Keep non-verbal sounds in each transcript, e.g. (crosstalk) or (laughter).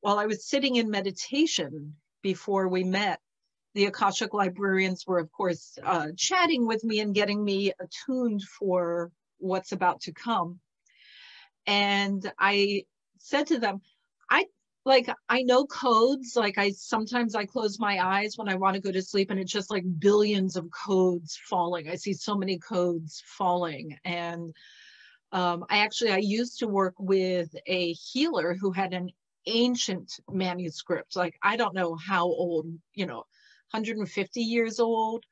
while I was sitting in meditation before we met, the Akashic librarians were, of course, uh, chatting with me and getting me attuned for what's about to come. And I said to them, I like I know codes. Like I sometimes I close my eyes when I want to go to sleep, and it's just like billions of codes falling. I see so many codes falling, and um, I actually I used to work with a healer who had an ancient manuscript. Like I don't know how old, you know, 150 years old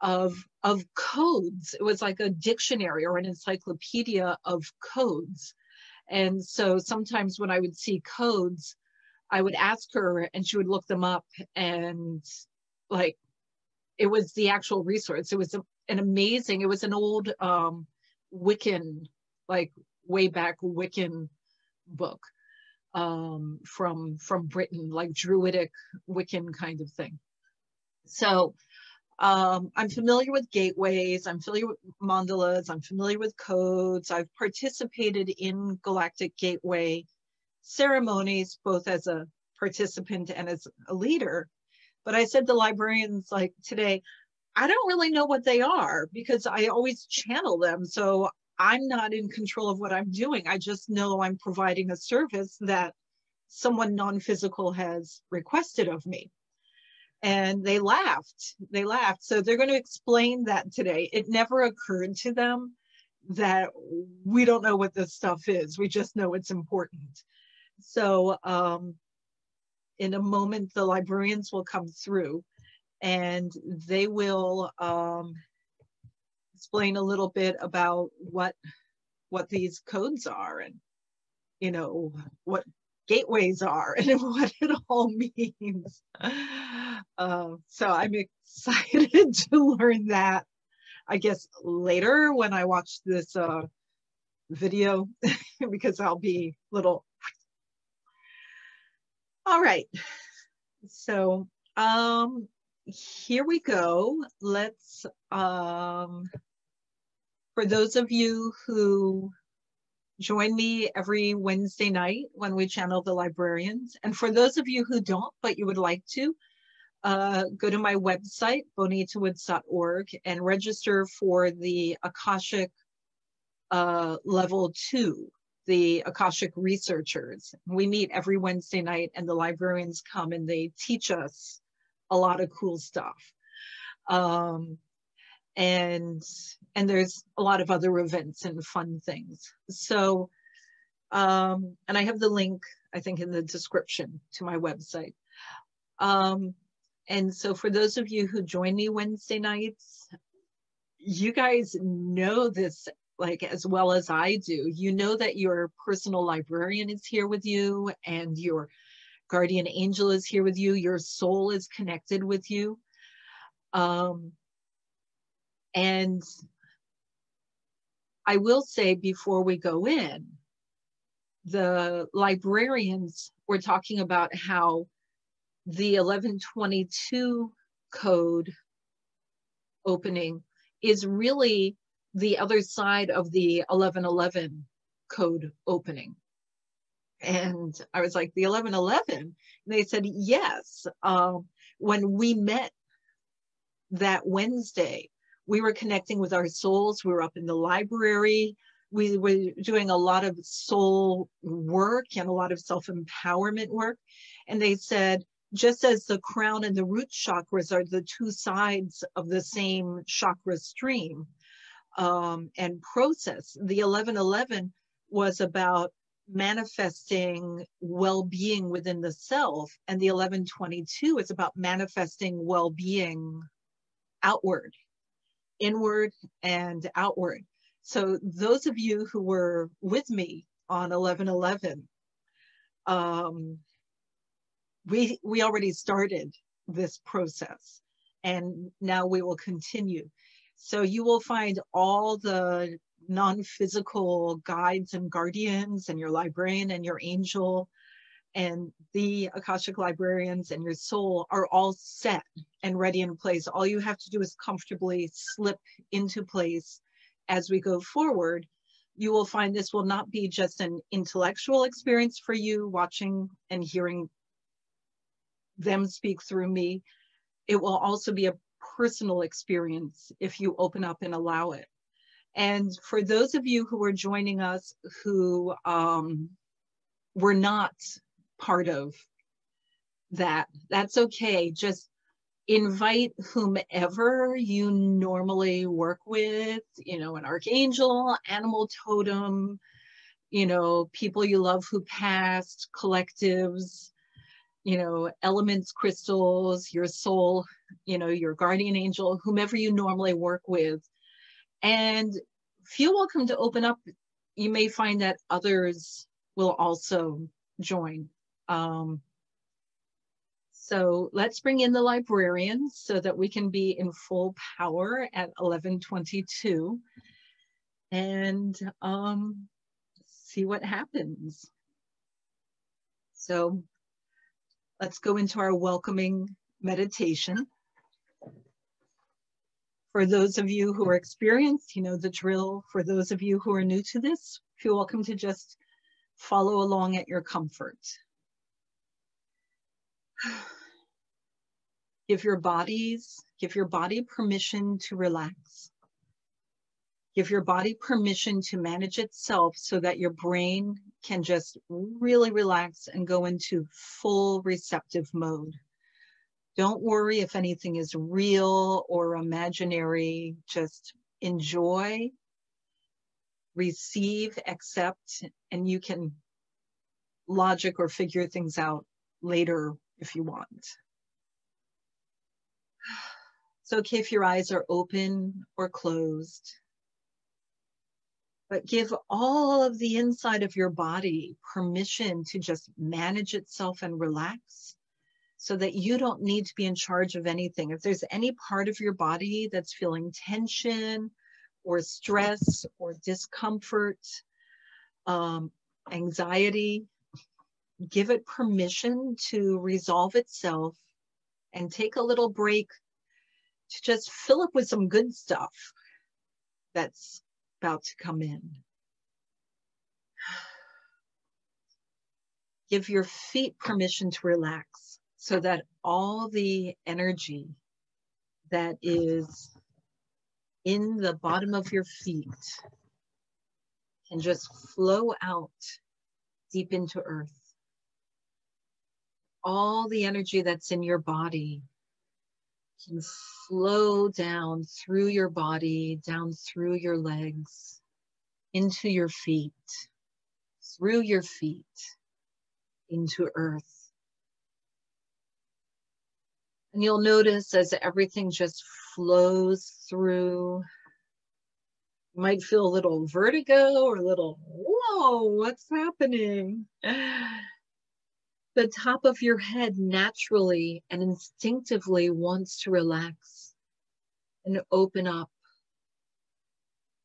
of of codes. It was like a dictionary or an encyclopedia of codes. And so sometimes when I would see codes, I would ask her and she would look them up and like it was the actual resource. It was an amazing, it was an old um, Wiccan, like way back Wiccan book um, from from Britain, like Druidic Wiccan kind of thing. So um, I'm familiar with gateways, I'm familiar with mandalas, I'm familiar with codes. I've participated in Galactic Gateway ceremonies, both as a participant and as a leader. But I said to librarians like today, I don't really know what they are because I always channel them. So I'm not in control of what I'm doing. I just know I'm providing a service that someone non physical has requested of me. And they laughed. They laughed. So they're going to explain that today. It never occurred to them that we don't know what this stuff is. We just know it's important. So um, in a moment the librarians will come through and they will um, explain a little bit about what what these codes are and you know what gateways are (laughs) and what it all means. Uh, so I'm excited (laughs) to learn that, I guess, later when I watch this uh, video, (laughs) because I'll be little. All right. So um, here we go. Let's, um, for those of you who Join me every Wednesday night when we channel the librarians. And for those of you who don't, but you would like to, uh, go to my website, bonitawoods.org, and register for the Akashic uh, Level 2, the Akashic researchers. We meet every Wednesday night, and the librarians come and they teach us a lot of cool stuff. Um, and and there's a lot of other events and fun things. So, um, and I have the link, I think, in the description to my website. Um, and so for those of you who join me Wednesday nights, you guys know this like as well as I do. You know that your personal librarian is here with you and your guardian angel is here with you. Your soul is connected with you. Um, and I will say before we go in, the librarians were talking about how the 1122 code opening is really the other side of the 1111 code opening. And I was like, the 1111? And they said, yes. Um, when we met that Wednesday, we were connecting with our souls. We were up in the library. We were doing a lot of soul work and a lot of self empowerment work. And they said, just as the crown and the root chakras are the two sides of the same chakra stream um, and process, the 1111 was about manifesting well-being within the self and the 1122 is about manifesting well-being outward inward and outward. So those of you who were with me on 1111, um, we, we already started this process and now we will continue. So you will find all the non-physical guides and guardians and your librarian and your angel and the Akashic librarians and your soul are all set and ready in place. All you have to do is comfortably slip into place as we go forward. you will find this will not be just an intellectual experience for you watching and hearing them speak through me. It will also be a personal experience if you open up and allow it. And for those of you who are joining us who um, were not part of that, that's okay. Just invite whomever you normally work with, you know, an archangel, animal totem, you know, people you love who passed, collectives, you know, elements, crystals, your soul, you know, your guardian angel, whomever you normally work with. And feel welcome to open up. You may find that others will also join. Um, so let's bring in the librarians so that we can be in full power at 1122 and um, see what happens. So let's go into our welcoming meditation. For those of you who are experienced, you know the drill. For those of you who are new to this, feel welcome to just follow along at your comfort. (sighs) Give your bodies, give your body permission to relax. Give your body permission to manage itself so that your brain can just really relax and go into full receptive mode. Don't worry if anything is real or imaginary. Just enjoy, receive, accept, and you can logic or figure things out later if you want. It's okay if your eyes are open or closed. But give all of the inside of your body permission to just manage itself and relax so that you don't need to be in charge of anything. If there's any part of your body that's feeling tension or stress or discomfort, um, anxiety, give it permission to resolve itself and take a little break to just fill up with some good stuff that's about to come in. (sighs) Give your feet permission to relax so that all the energy that is in the bottom of your feet can just flow out deep into earth. All the energy that's in your body can flow down through your body, down through your legs, into your feet, through your feet, into earth. And you'll notice as everything just flows through, you might feel a little vertigo or a little, whoa, what's happening? The top of your head naturally and instinctively wants to relax and open up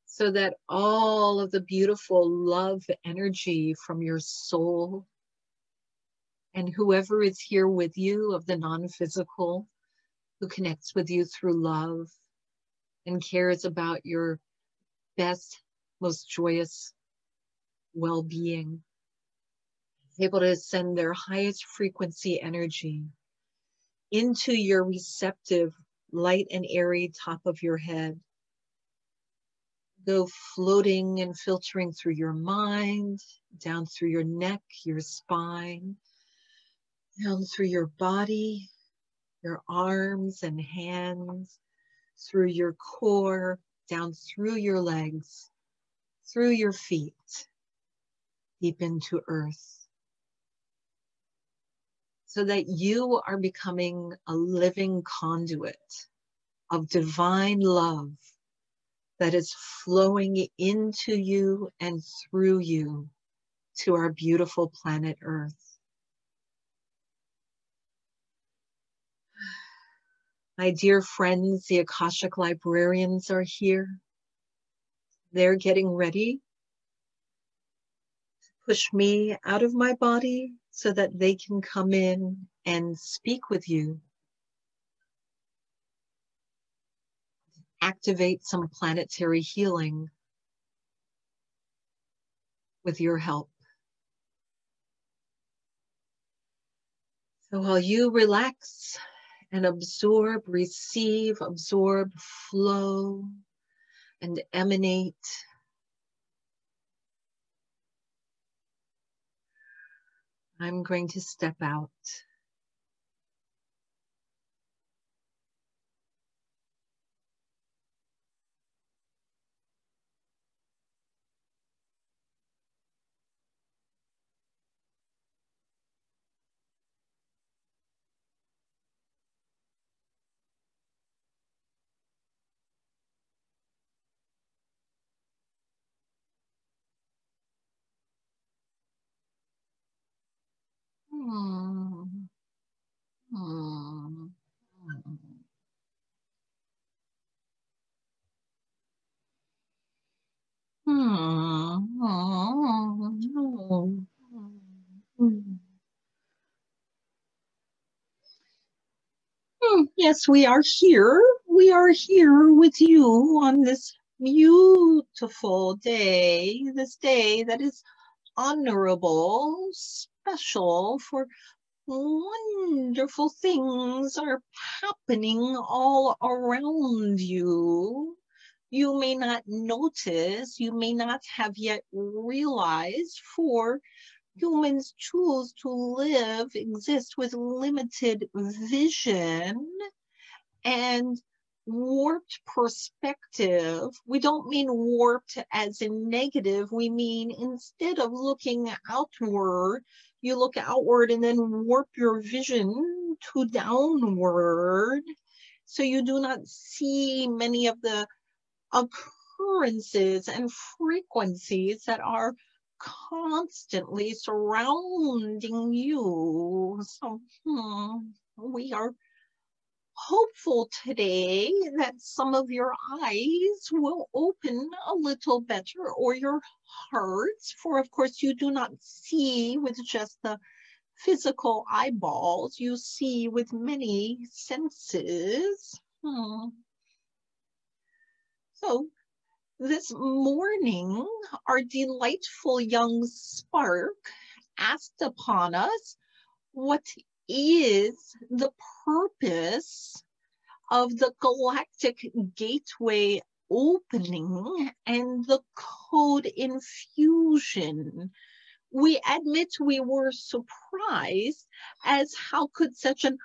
so that all of the beautiful love energy from your soul and whoever is here with you of the non physical who connects with you through love and cares about your best, most joyous well being able to send their highest frequency energy into your receptive, light and airy top of your head. Go floating and filtering through your mind, down through your neck, your spine, down through your body, your arms and hands, through your core, down through your legs, through your feet, deep into earth so that you are becoming a living conduit of divine love that is flowing into you and through you to our beautiful planet Earth. My dear friends, the Akashic librarians are here. They're getting ready push me out of my body so that they can come in and speak with you. Activate some planetary healing. with your help. So while you relax and absorb, receive, absorb, flow, and emanate, I'm going to step out. Hmm. Hmm. Yes, we are here. We are here with you on this beautiful day, this day that is honorable, special, for wonderful things are happening all around you. You may not notice, you may not have yet realized, for humans choose to live, exist with limited vision and warped perspective, we don't mean warped as in negative. We mean instead of looking outward, you look outward and then warp your vision to downward. So you do not see many of the occurrences and frequencies that are constantly surrounding you. So hmm, we are hopeful today that some of your eyes will open a little better or your hearts, for of course you do not see with just the physical eyeballs, you see with many senses. Hmm. So this morning, our delightful young spark asked upon us what is the purpose of the galactic gateway opening and the code infusion. We admit we were surprised as how could such an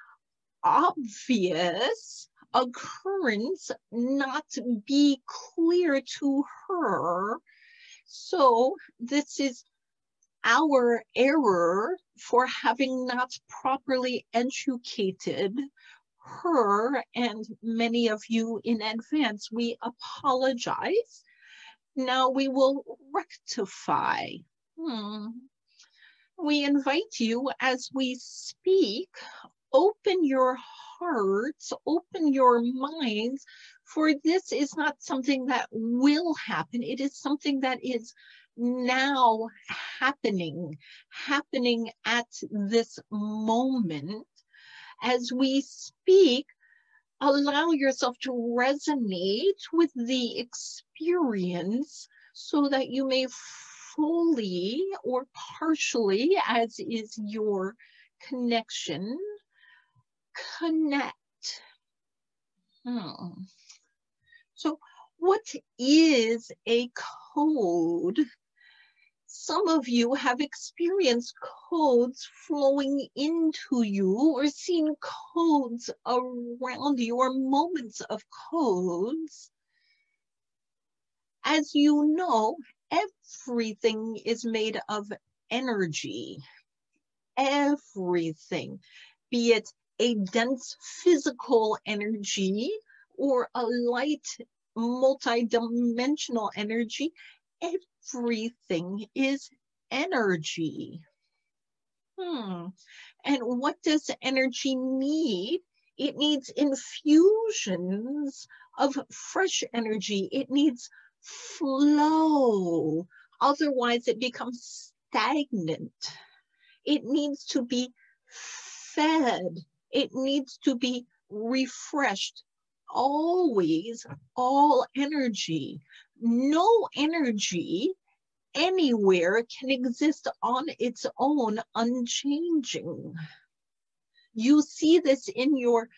obvious occurrence not be clear to her. So this is our error for having not properly educated her and many of you in advance. We apologize. Now we will rectify. Hmm. We invite you as we speak, open your hearts, open your minds, for this is not something that will happen. It is something that is now happening, happening at this moment. As we speak, allow yourself to resonate with the experience so that you may fully or partially, as is your connection, connect. Hmm. So, what is a code some of you have experienced codes flowing into you or seen codes around you or moments of codes. As you know, everything is made of energy. Everything, be it a dense physical energy or a light multidimensional energy, everything is energy. Hmm. And what does energy need? It needs infusions of fresh energy. It needs flow. Otherwise, it becomes stagnant. It needs to be fed. It needs to be refreshed. Always all energy no energy anywhere can exist on its own, unchanging. You see this in your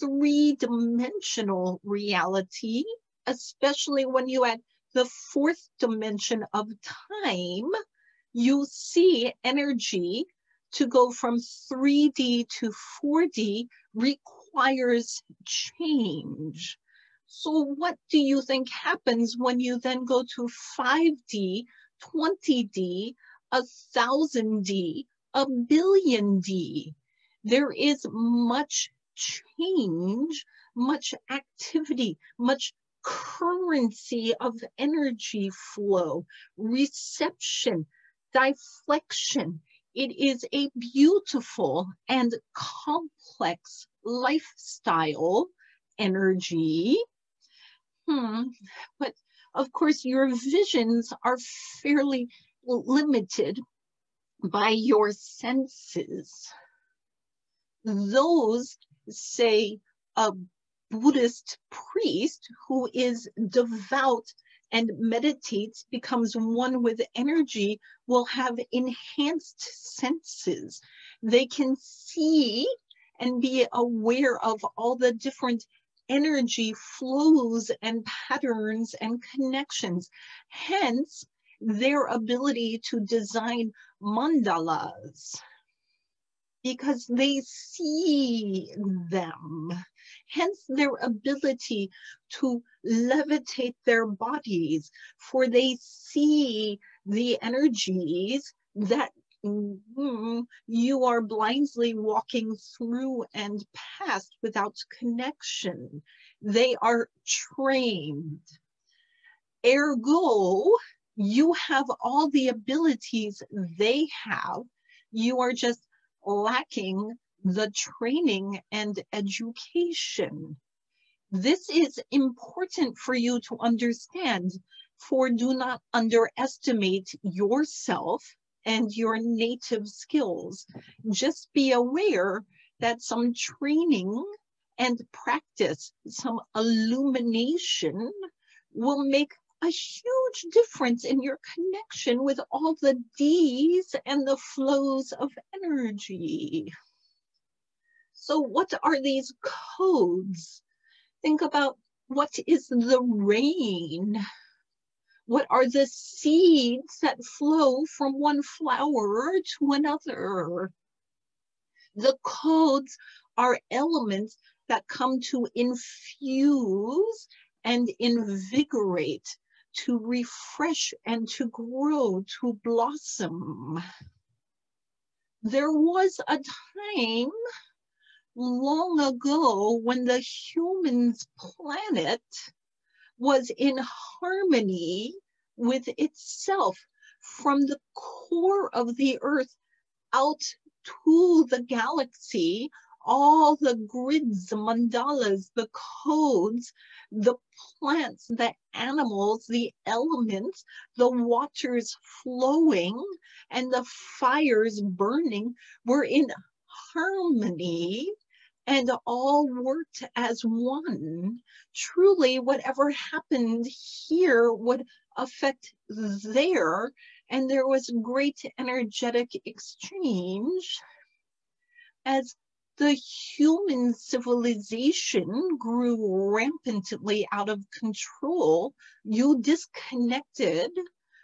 three-dimensional reality, especially when you add the fourth dimension of time, you see energy to go from 3D to 4D requires change. So what do you think happens when you then go to 5D, 20D, a thousand D, a billion D? There is much change, much activity, much currency of energy flow, reception, deflection. It is a beautiful and complex lifestyle energy. Hmm. But of course, your visions are fairly limited by your senses. Those, say, a Buddhist priest who is devout and meditates, becomes one with energy, will have enhanced senses. They can see and be aware of all the different energy flows and patterns and connections. Hence, their ability to design mandalas. Because they see them. Hence their ability to levitate their bodies, for they see the energies that mm, you are blindly walking through and past without connection. They are trained. Ergo, you have all the abilities they have. You are just lacking the training and education. This is important for you to understand, for do not underestimate yourself and your native skills. Just be aware that some training and practice, some illumination will make a huge difference in your connection with all the D's and the flows of energy. So what are these codes? Think about what is the rain? What are the seeds that flow from one flower to another? The codes are elements that come to infuse and invigorate, to refresh and to grow, to blossom. There was a time long ago when the human's planet was in harmony with itself from the core of the earth out to the galaxy all the grids, the mandalas, the codes, the plants, the animals, the elements, the waters flowing, and the fires burning were in harmony and all worked as one. Truly, whatever happened here would affect there, and there was great energetic exchange. As the human civilization grew rampantly out of control, you disconnected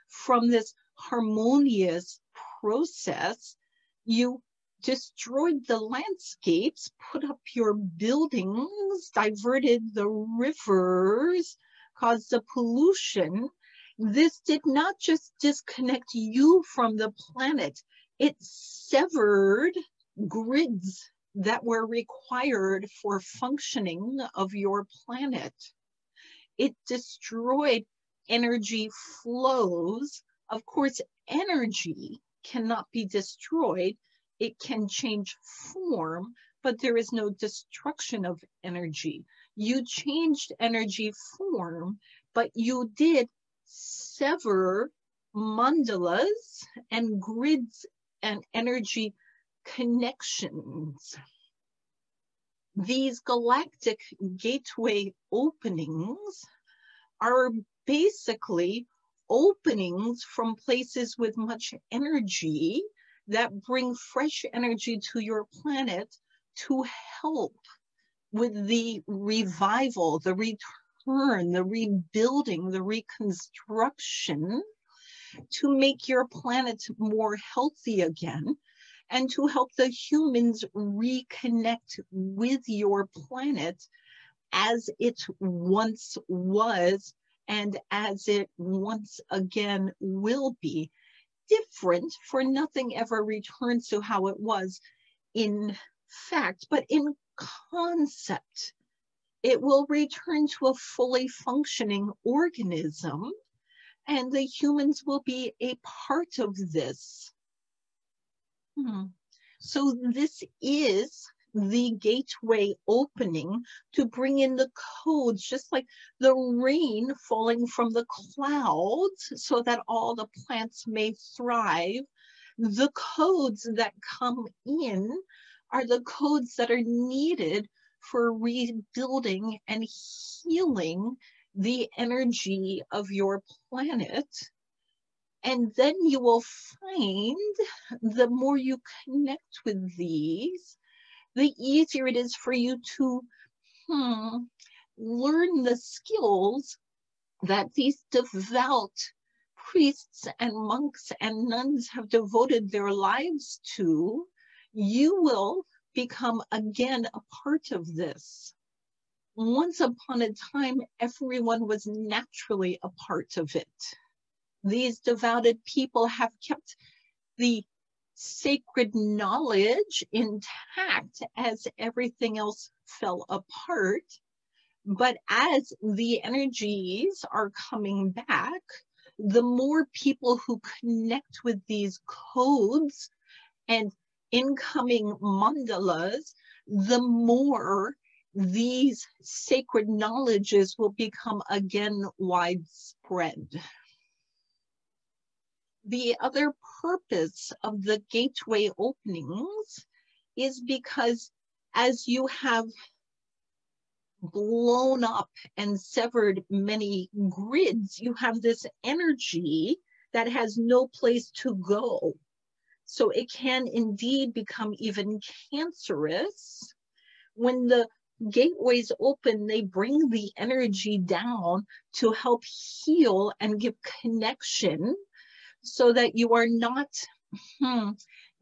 from this harmonious process. You destroyed the landscapes, put up your buildings, diverted the rivers, caused the pollution. This did not just disconnect you from the planet, it severed grids that were required for functioning of your planet. It destroyed energy flows. Of course, energy cannot be destroyed it can change form, but there is no destruction of energy. You changed energy form, but you did sever mandalas and grids and energy connections. These galactic gateway openings are basically openings from places with much energy that bring fresh energy to your planet to help with the revival, the return, the rebuilding, the reconstruction to make your planet more healthy again and to help the humans reconnect with your planet as it once was and as it once again will be. Different, for nothing ever returns to how it was in fact, but in concept. It will return to a fully functioning organism, and the humans will be a part of this. Hmm. So, this is the gateway opening to bring in the codes, just like the rain falling from the clouds so that all the plants may thrive. The codes that come in are the codes that are needed for rebuilding and healing the energy of your planet. And then you will find the more you connect with these, the easier it is for you to hmm, learn the skills that these devout priests and monks and nuns have devoted their lives to, you will become again a part of this. Once upon a time, everyone was naturally a part of it. These devoted people have kept the sacred knowledge intact as everything else fell apart. But as the energies are coming back, the more people who connect with these codes and incoming mandalas, the more these sacred knowledges will become again widespread the other purpose of the gateway openings is because as you have blown up and severed many grids, you have this energy that has no place to go. So it can indeed become even cancerous. When the gateways open, they bring the energy down to help heal and give connection so that you are not hmm,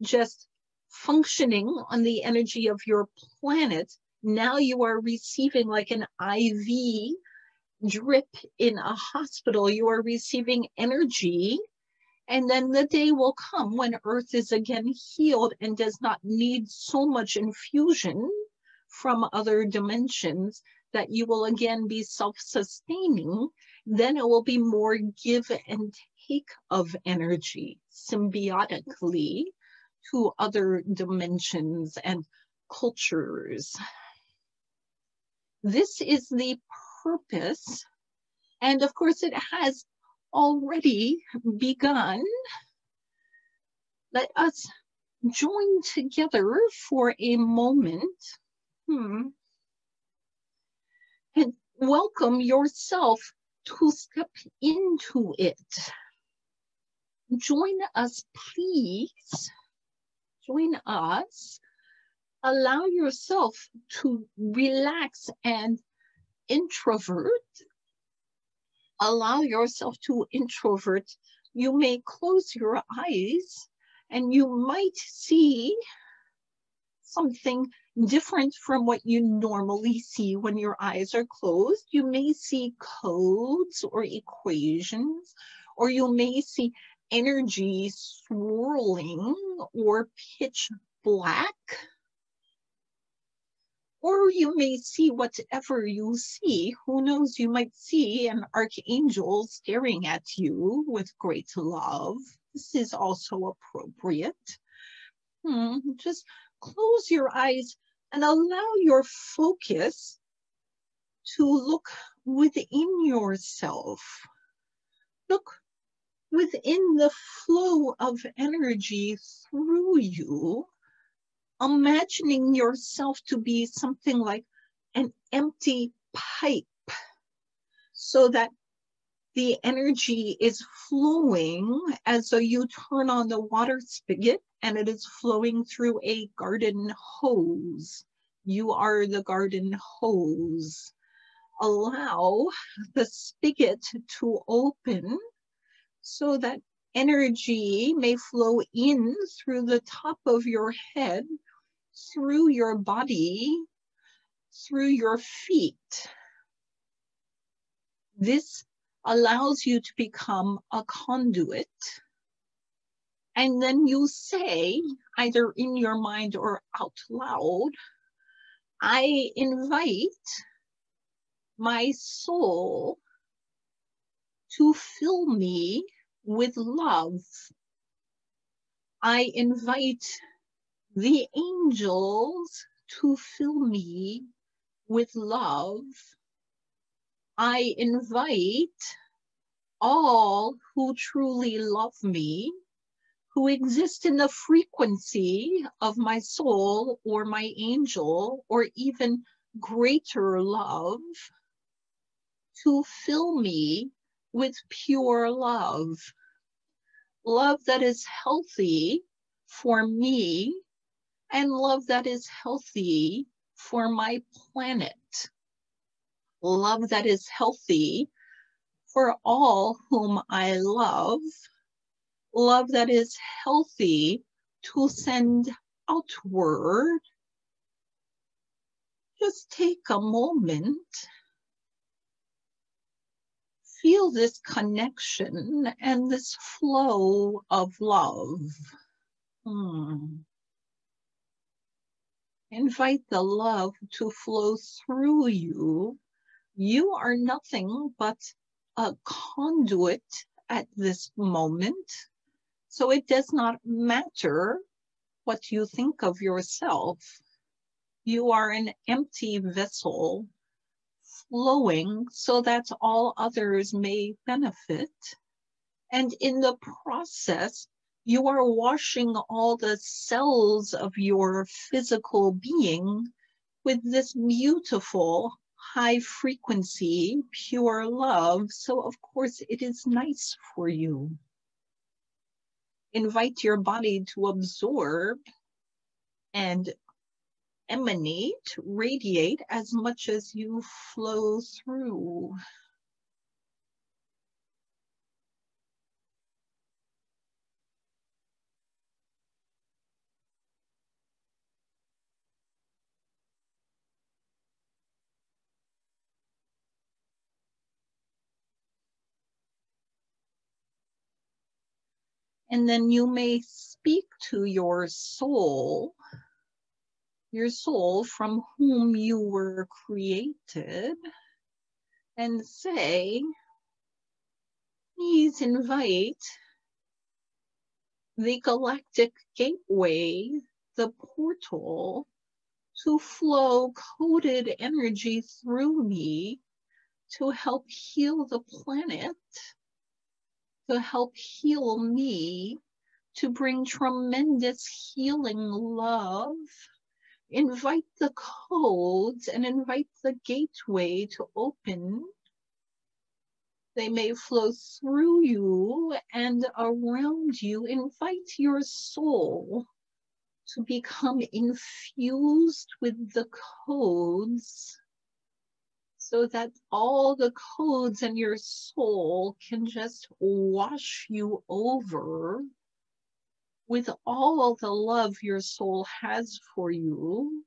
just functioning on the energy of your planet. Now you are receiving like an IV drip in a hospital. You are receiving energy. And then the day will come when Earth is again healed and does not need so much infusion from other dimensions that you will again be self sustaining. Then it will be more give and take of energy symbiotically to other dimensions and cultures. This is the purpose. And of course, it has already begun. Let us join together for a moment hmm, and welcome yourself to step into it join us, please. Join us. Allow yourself to relax and introvert. Allow yourself to introvert. You may close your eyes and you might see something different from what you normally see when your eyes are closed. You may see codes or equations, or you may see energy swirling or pitch black. Or you may see whatever you see. Who knows, you might see an archangel staring at you with great love. This is also appropriate. Hmm, just close your eyes and allow your focus to look within yourself. Look within the flow of energy through you, imagining yourself to be something like an empty pipe so that the energy is flowing as though you turn on the water spigot and it is flowing through a garden hose. You are the garden hose. Allow the spigot to open so that energy may flow in through the top of your head, through your body, through your feet. This allows you to become a conduit. And then you say, either in your mind or out loud, I invite my soul to fill me with love. I invite the angels to fill me with love. I invite all who truly love me, who exist in the frequency of my soul or my angel or even greater love, to fill me with pure love. Love that is healthy for me and love that is healthy for my planet love that is healthy for all whom I love, love that is healthy to send outward. Just take a moment. Feel this connection and this flow of love. Hmm. Invite the love to flow through you you are nothing but a conduit at this moment. So it does not matter what you think of yourself. You are an empty vessel flowing so that all others may benefit. And in the process, you are washing all the cells of your physical being with this beautiful high frequency, pure love. So, of course, it is nice for you. Invite your body to absorb and emanate, radiate as much as you flow through. And then you may speak to your soul, your soul from whom you were created, and say, please invite the galactic gateway, the portal, to flow coded energy through me to help heal the planet to help heal me, to bring tremendous healing love. Invite the codes and invite the gateway to open. They may flow through you and around you. Invite your soul to become infused with the codes so that all the codes in your soul can just wash you over with all the love your soul has for you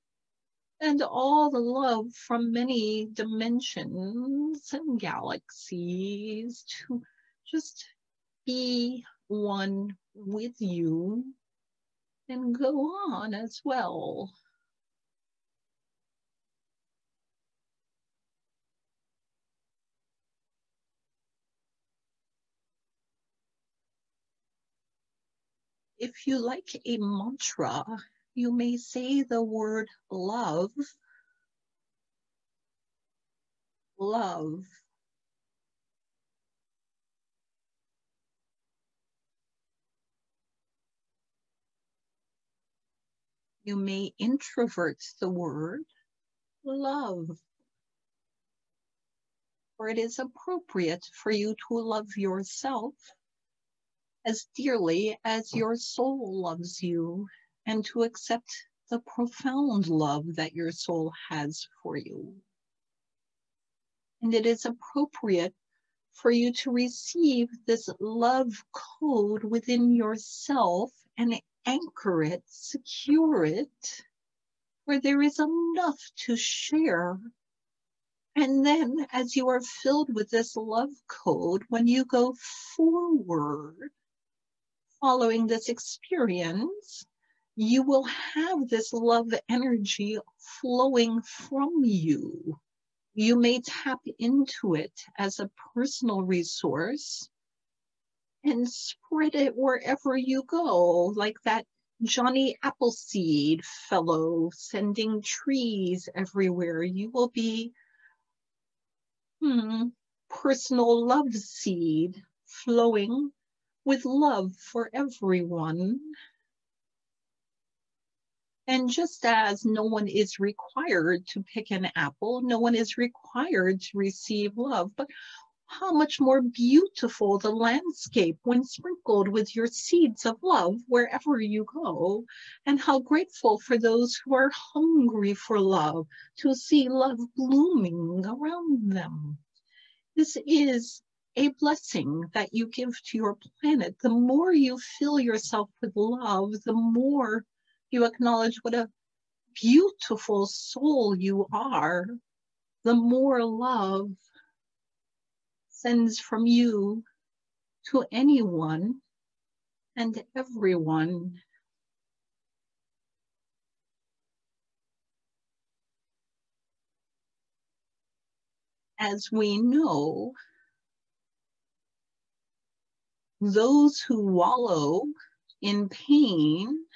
and all the love from many dimensions and galaxies to just be one with you and go on as well. If you like a mantra, you may say the word love. Love. You may introvert the word love. For it is appropriate for you to love yourself as dearly as your soul loves you and to accept the profound love that your soul has for you. And it is appropriate for you to receive this love code within yourself and anchor it, secure it, where there is enough to share. And then, as you are filled with this love code, when you go forward, following this experience, you will have this love energy flowing from you. You may tap into it as a personal resource and spread it wherever you go, like that Johnny Appleseed fellow sending trees everywhere. You will be hmm, personal love seed flowing with love for everyone. And just as no one is required to pick an apple, no one is required to receive love, but how much more beautiful the landscape when sprinkled with your seeds of love wherever you go, and how grateful for those who are hungry for love to see love blooming around them. This is a blessing that you give to your planet. The more you fill yourself with love, the more you acknowledge what a beautiful soul you are, the more love sends from you to anyone and everyone. As we know, those who wallow in pain,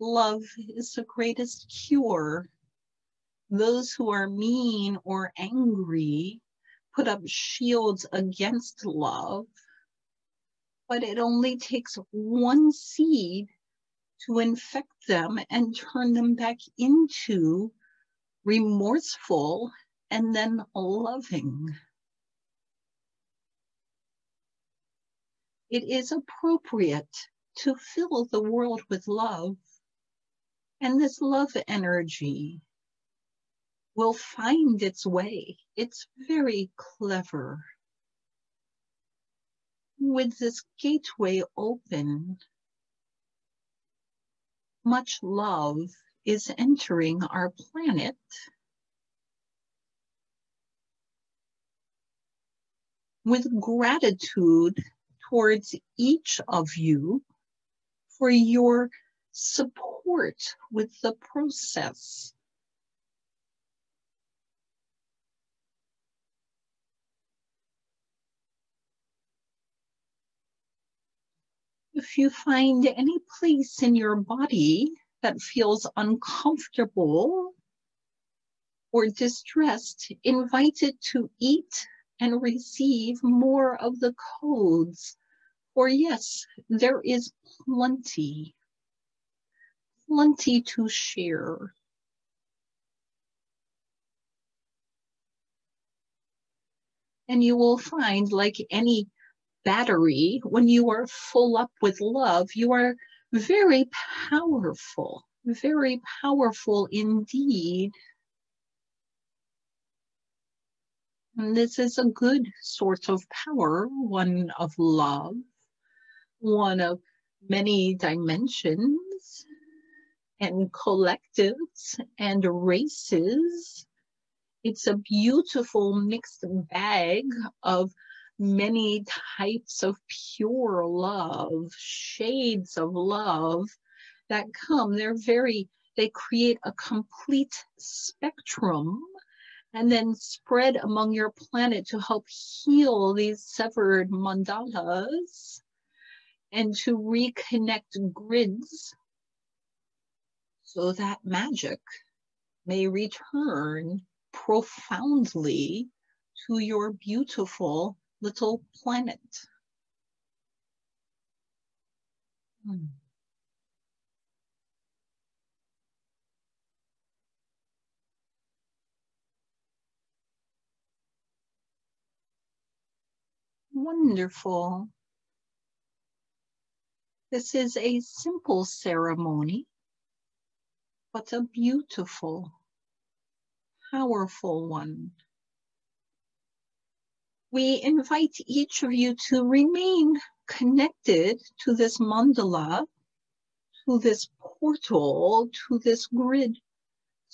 love is the greatest cure. Those who are mean or angry put up shields against love, but it only takes one seed to infect them and turn them back into remorseful and then loving. It is appropriate to fill the world with love. And this love energy will find its way. It's very clever. With this gateway open, much love is entering our planet. With gratitude towards each of you for your support with the process. If you find any place in your body that feels uncomfortable or distressed, invite it to eat and receive more of the codes for yes, there is plenty, plenty to share. And you will find, like any battery, when you are full up with love, you are very powerful, very powerful indeed. And this is a good source of power, one of love one of many dimensions and collectives and races. It's a beautiful mixed bag of many types of pure love, shades of love that come. They're very, they create a complete spectrum and then spread among your planet to help heal these severed mandalas and to reconnect grids so that magic may return profoundly to your beautiful little planet. Hmm. Wonderful. This is a simple ceremony, but a beautiful, powerful one. We invite each of you to remain connected to this mandala, to this portal, to this grid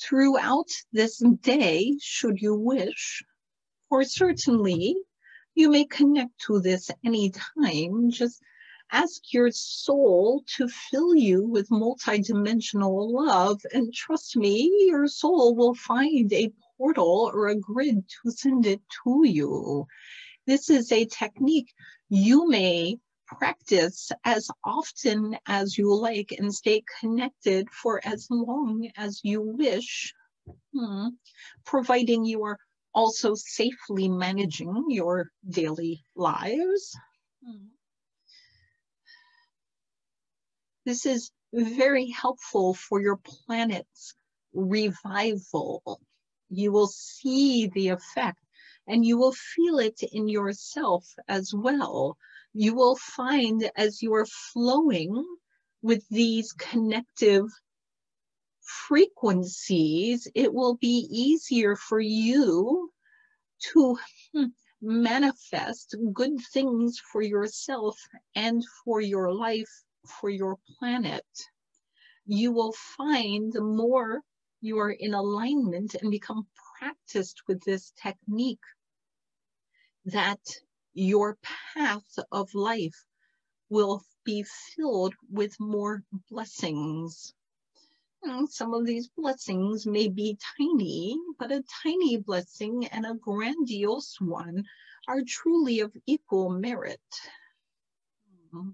throughout this day, should you wish, or certainly you may connect to this anytime. Just ask your soul to fill you with multidimensional love. And trust me, your soul will find a portal or a grid to send it to you. This is a technique you may practice as often as you like and stay connected for as long as you wish, hmm. providing you are also safely managing your daily lives. Hmm. This is very helpful for your planet's revival. You will see the effect and you will feel it in yourself as well you will find as you are flowing with these connective frequencies, it will be easier for you to hmm, manifest good things for yourself and for your life, for your planet. You will find the more you are in alignment and become practiced with this technique that your path of life will be filled with more blessings. And some of these blessings may be tiny, but a tiny blessing and a grandiose one are truly of equal merit. Hmm.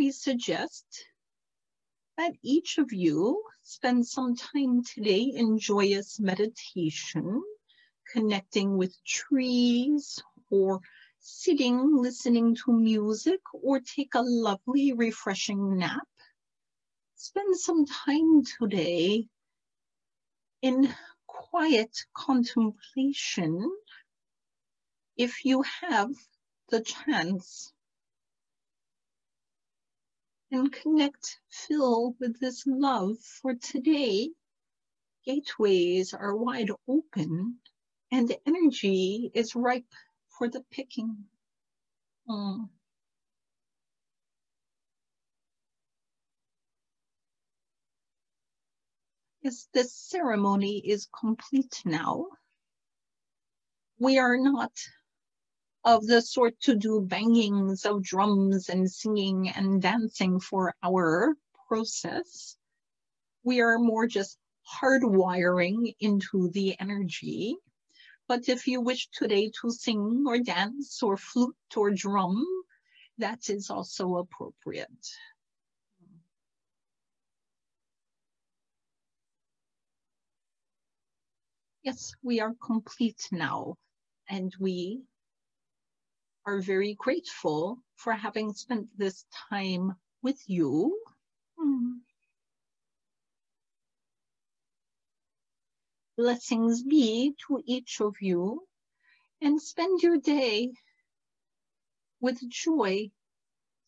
We suggest that each of you spend some time today in joyous meditation, connecting with trees or sitting, listening to music, or take a lovely, refreshing nap. Spend some time today in quiet contemplation if you have the chance and connect, fill with this love for today. Gateways are wide open and energy is ripe for the picking. Mm. Yes, this ceremony is complete now. We are not of the sort to do bangings of drums and singing and dancing for our process. We are more just hardwiring into the energy. But if you wish today to sing or dance or flute or drum, that is also appropriate. Yes, we are complete now and we are very grateful for having spent this time with you. Hmm. Blessings be to each of you and spend your day with joy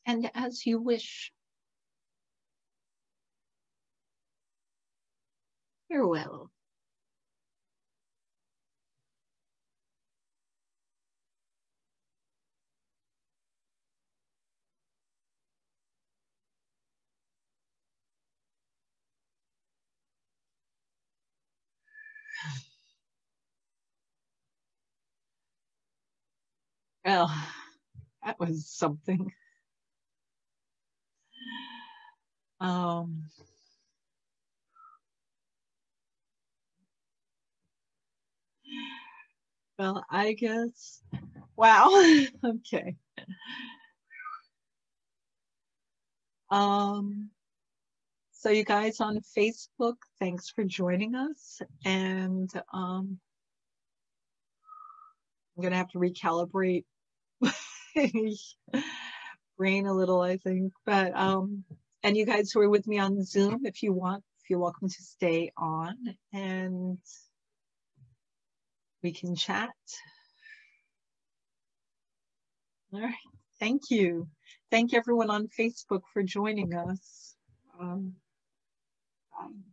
and as you wish. Farewell. Well, that was something. Um, well, I guess, wow, (laughs) okay. Um, so you guys on Facebook, thanks for joining us. And um, I'm gonna have to recalibrate (laughs) brain a little, I think. But um, and you guys who are with me on Zoom, if you want, you're welcome to stay on and we can chat. All right. Thank you. Thank everyone on Facebook for joining us. Um, time.